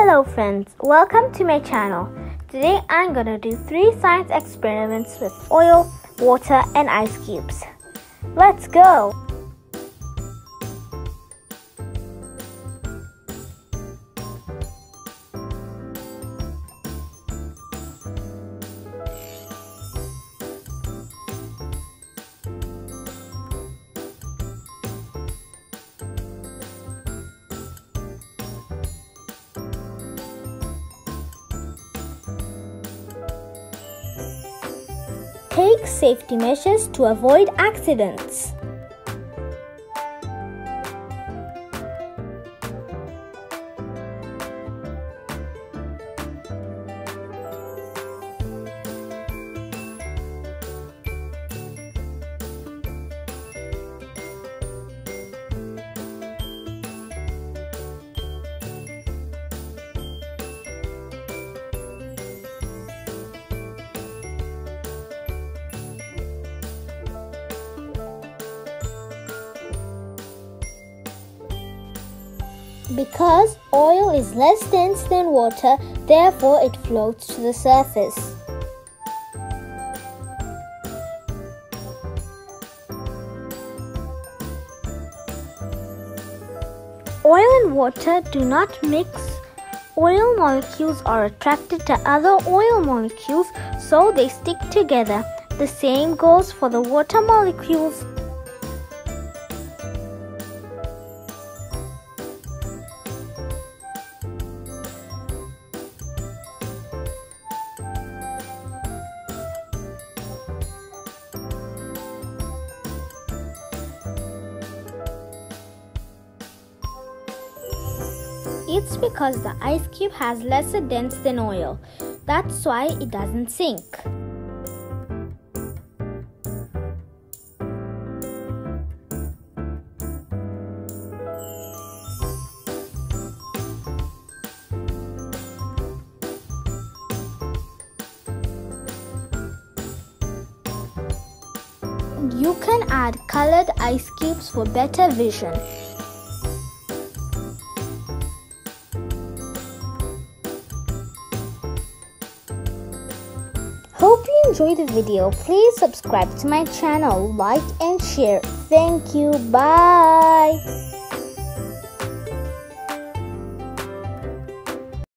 Hello friends, welcome to my channel. Today I'm gonna do three science experiments with oil, water and ice cubes. Let's go! Take safety measures to avoid accidents. Because oil is less dense than water, therefore it floats to the surface. Oil and water do not mix. Oil molecules are attracted to other oil molecules, so they stick together. The same goes for the water molecules. It's because the ice cube has lesser dense than oil. That's why it doesn't sink. You can add colored ice cubes for better vision. Enjoyed the video. Please subscribe to my channel, like and share. Thank you. Bye.